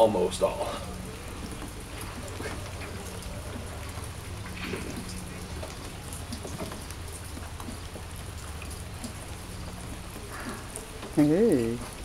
almost all. Hey.